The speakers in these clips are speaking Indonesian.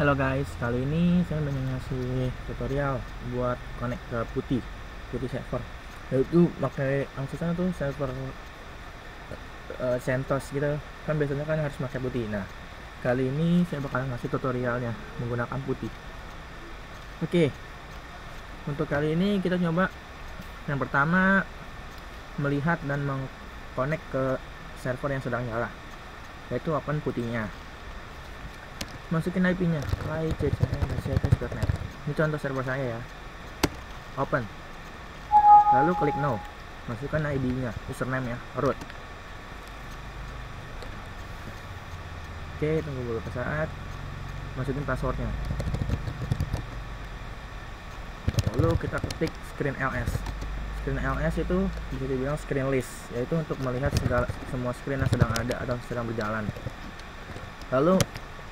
Halo guys, kali ini saya mau ngasih tutorial buat connect ke putih putih server. Yaitu pakai maksudnya tuh server uh, CentOS gitu. Kan biasanya kan harus pakai putih. Nah kali ini saya bakal ngasih tutorialnya menggunakan putih. Oke untuk kali ini kita coba yang pertama melihat dan mengconnect ke server yang sedang nyala yaitu open putihnya masukin IP nya. Net. Ini contoh server saya ya. Open. Lalu klik no. Masukkan ID nya username ya root. Oke tunggu beberapa saat. Masukin passwordnya. Lalu kita ketik screen ls screen ls itu bisa dibilang screen list yaitu untuk melihat segala semua screen yang sedang ada atau sedang berjalan. Lalu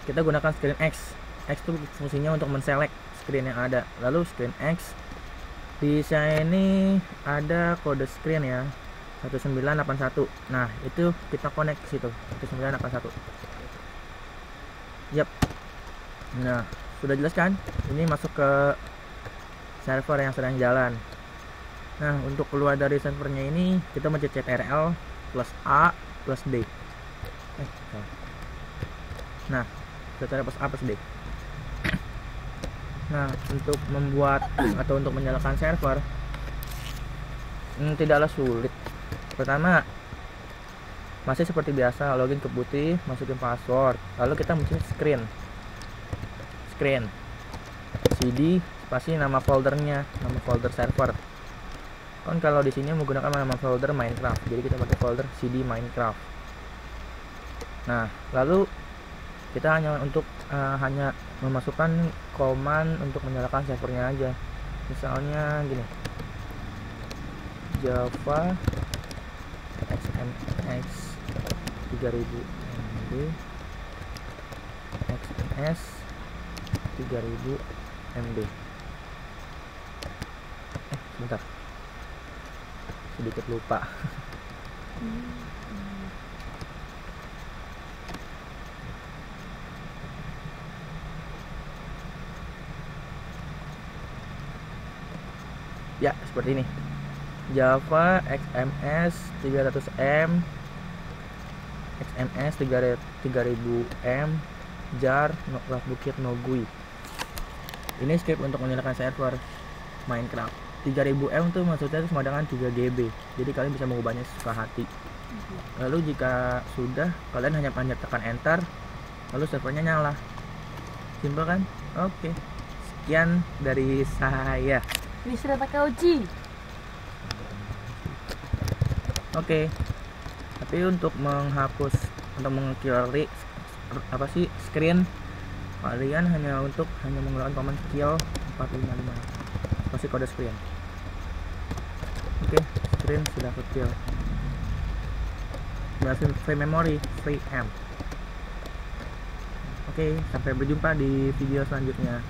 kita gunakan screen X. X itu fungsinya untuk menselect screen yang ada. Lalu screen X di saya ini ada kode screen ya 1981 nah itu kita connect ke situ 1981 yap. Nah sudah jelas kan? Ini masuk ke server yang sedang jalan. Nah untuk keluar dari servernya ini kita mencet CTRL plus A plus D. Eh, nah data pas apa sih nah untuk membuat atau untuk menyalakan server hmm, tidaklah sulit. Pertama masih seperti biasa login ke putih masukin password. Lalu kita mesti screen. Screen. Cd pasti nama foldernya nama folder server. Kan kalau di sini menggunakan nama folder Minecraft jadi kita pakai folder cd Minecraft. Nah lalu kita hanya untuk uh, hanya memasukkan command untuk menyalakan servernya aja. Misalnya gini. Java xmx 3000 mb xms 3000 mb eh sebentar. Sedikit lupa ya seperti ini. Java XMS 300M XMS 3000M jar no, bukit nogui ini script untuk menyalakan server Minecraft. 3000M itu maksudnya sama dengan 3 GB jadi kalian bisa mengubahnya sesuka hati. Lalu jika sudah kalian hanya hanya tekan enter lalu servernya nyala. Simpel kan? Oke. Sekian dari saya Bisa pakai uji. Oke. Tapi untuk menghapus untuk mengkiri apa sih screen kalian hanya untuk hanya menggunakan command kill 455 pasti kode screen. Oke screen sudah kecil. Berhasil free memory free m. Oke sampai berjumpa di video selanjutnya